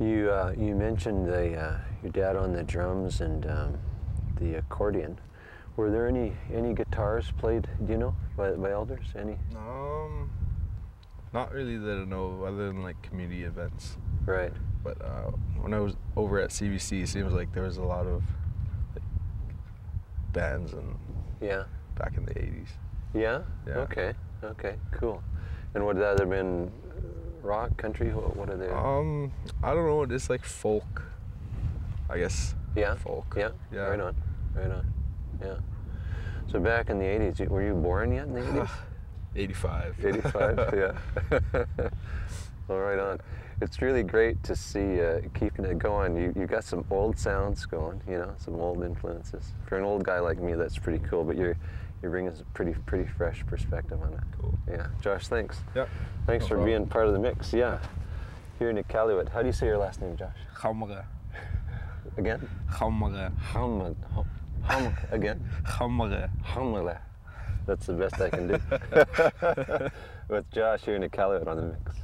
You uh, you mentioned the uh, your dad on the drums and um, the accordion. Were there any any guitars played? Do you know by, by elders? Any? Um, not really that I know, other than like community events. Right. But uh, when I was over at CBC, it seems like there was a lot of like, bands and Yeah. back in the '80s. Yeah. Yeah. Okay. Okay. Cool. And would that have been rock, country? What, what are they? Um, I don't know. It's like folk. I guess. yeah. folk. Yeah. Yeah. Right on. Right on. Yeah. So back in the '80s, were you born yet in the '80s? 85. 85, yeah. well, right on. It's really great to see uh, keeping it going. You you got some old sounds going, you know, some old influences. For an old guy like me, that's pretty cool. But you're you're bringing a pretty pretty fresh perspective on it. Cool. Yeah, Josh, thanks. Yeah. Thanks No for problem. being part of the mix. Yeah. Here in Iqaluit. How do you say your last name, Josh? Gammere. Again? Hamad. Ham. Again? Gammere. Hamala. That's the best I can do. With Josh here in Iqaluit on the mix.